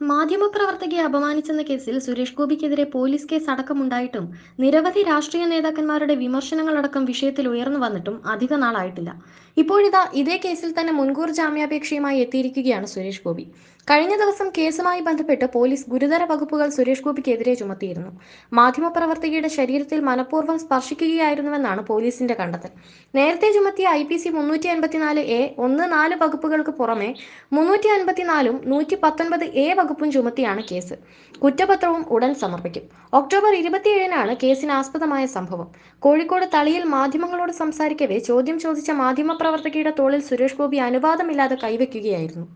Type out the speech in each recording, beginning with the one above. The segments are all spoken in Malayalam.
മാധ്യമപ്രവർത്തകയെ അപമാനിച്ചെന്ന കേസിൽ സുരേഷ് ഗോപിക്കെതിരെ പോലീസ് കേസ് അടക്കമുണ്ടായിട്ടും നിരവധി രാഷ്ട്രീയ നേതാക്കന്മാരുടെ വിമർശനങ്ങളടക്കം വിഷയത്തിൽ ഉയർന്നു വന്നിട്ടും അധിക നാളായിട്ടില്ല. ഇപ്പോഴിതാ ഇതേ കേസിൽ തന്നെ മുൻകൂർ ജാമ്യാപേക്ഷയുമായി എത്തിയിരിക്കുകയാണ് സുരേഷ് ഗോപി. കഴിഞ്ഞ ദിവസം കേസുമായി ബന്ധപ്പെട്ട് പോലീസ് ഗുരുതര വകുപ്പുകൾ സുരേഷ് ഗോപിക്കെതിരെ ചുമത്തിയിരുന്നു. മാധ്യമപ്രവർത്തകയുടെ ശരീരത്തിൽ മനഃപൂർവം സ്പർശിക്കുകയായിരുന്നുവെന്നാണ് പോലീസിന്റെ കണ്ടെത്തൽ. നേരത്തെ ചുമത്തിയ ഐ പി സി മുന്നൂറ്റി അൻപത്തിനാല് എ ഒന്ന് നാല് വകുപ്പുകൾക്ക് പുറമെ മുന്നൂറ്റി അൻപത്തിനാലും നൂറ്റി പത്തൊൻപത് എ വകുപ്പും ചുമത്തിയാണ് കേസ്. കുറ്റപത്രവും ഉടൻ സമർപ്പിക്കും. ഒക്ടോബർ ഇരുപത്തിയേഴിനാണ് കേസിന് ആസ്പദമായ സംഭവം. കോഴിക്കോട് തളിയിൽ മാധ്യമങ്ങളോട് സംസാരിക്കവേ ചോദ്യം ചോദിച്ച മാധ്യമപ്രവർത്തകയുടെ തോളിൽ സുരേഷ് ഗോപി അനുവാദമില്ലാതെ കൈവയ്ക്കുകയായിരുന്നു.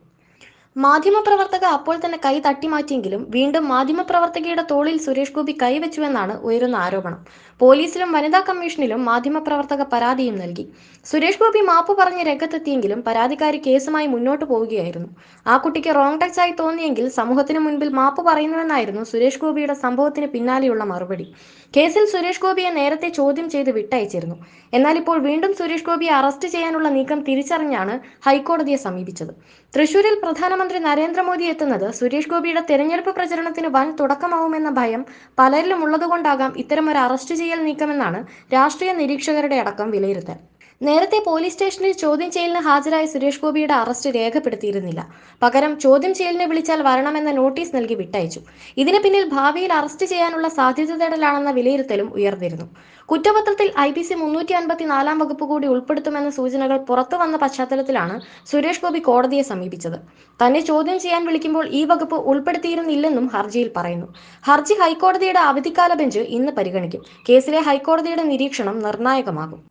മാധ്യമപ്രവർത്തക അപ്പോൾ തന്നെ കൈ തട്ടിമാറ്റിയെങ്കിലും വീണ്ടും മാധ്യമപ്രവർത്തകയുടെ തോളിൽ സുരേഷ് ഗോപി കൈവച്ചുവെന്നാണ് ഉയരുന്ന ആരോപണം. പോലീസിലും വനിതാ കമ്മീഷനിലും മാധ്യമപ്രവർത്തക പരാതിയും നൽകി. സുരേഷ് ഗോപി മാപ്പ് പറഞ്ഞ് രംഗത്തെത്തിയെങ്കിലും പരാതിക്കാരി കേസുമായി മുന്നോട്ട് പോവുകയായിരുന്നു. ആ കുട്ടിക്ക് റോങ് ടച്ച് ആയി തോന്നിയെങ്കിൽ സമൂഹത്തിന് മുൻപിൽ മാപ്പ് പറയുന്നുവെന്നായിരുന്നു സുരേഷ് ഗോപിയുടെ സംഭവത്തിന് പിന്നാലെയുള്ള മറുപടി. കേസിൽ സുരേഷ് ഗോപിയെ നേരത്തെ ചോദ്യം ചെയ്ത് വിട്ടയച്ചിരുന്നു. എന്നാൽ ഇപ്പോൾ വീണ്ടും സുരേഷ് ഗോപിയെ അറസ്റ്റ് ചെയ്യാനുള്ള നീക്കം തിരിച്ചറിഞ്ഞാണ് ഹൈക്കോടതിയെ സമീപിച്ചത്. തൃശൂരിൽ പ്രധാനമന്ത്രി നരേന്ദ്രമോദി എത്തുന്നത് സുരേഷ് ഗോപിയുടെ തെരഞ്ഞെടുപ്പ് പ്രചരണത്തിന് വൻ തുടക്കമാവുമെന്ന ഭയം പലരിലും ഉള്ളതുകൊണ്ടാകാം ഇത്തരമൊരു അറസ്റ്റ് ചെയ്യൽ നീക്കമെന്നാണ് രാഷ്ട്രീയ നിരീക്ഷകരുടെ അടക്കം വിലയിരുത്തൽ. നേരത്തെ പോലീസ് സ്റ്റേഷനിൽ ചോദ്യം ചെയ്യലിന് ഹാജരായ സുരേഷ് ഗോപിയുടെ അറസ്റ്റ് രേഖപ്പെടുത്തിയിരുന്നില്ല. പകരം ചോദ്യം ചെയ്യലിനെ വിളിച്ചാൽ വരണമെന്ന നോട്ടീസ് നൽകി വിട്ടയച്ചു. ഇതിന് പിന്നിൽ ഭാവിയിൽ അറസ്റ്റ് ചെയ്യാനുള്ള സാധ്യത തേടലാണെന്ന വിലയിരുത്തലും ഉയർന്നിരുന്നു. കുറ്റപത്രത്തിൽ ഐ പി സി മുന്നൂറ്റി അൻപത്തി നാലാം വകുപ്പ് കൂടി ഉൾപ്പെടുത്തുമെന്ന സൂചനകൾ പുറത്തു വന്ന പശ്ചാത്തലത്തിലാണ് സുരേഷ് ഗോപി കോടതിയെ സമീപിച്ചത്. തന്നെ ചോദ്യം ചെയ്യാൻ വിളിക്കുമ്പോൾ ഈ വകുപ്പ് ഉൾപ്പെടുത്തിയിരുന്നില്ലെന്നും ഹർജിയിൽ പറയുന്നു. ഹർജി ഹൈക്കോടതിയുടെ അവധിക്കാല ബെഞ്ച് ഇന്ന് പരിഗണിക്കും. കേസിലെ ഹൈക്കോടതിയുടെ നിരീക്ഷണം നിർണായകമാകും.